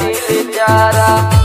DJ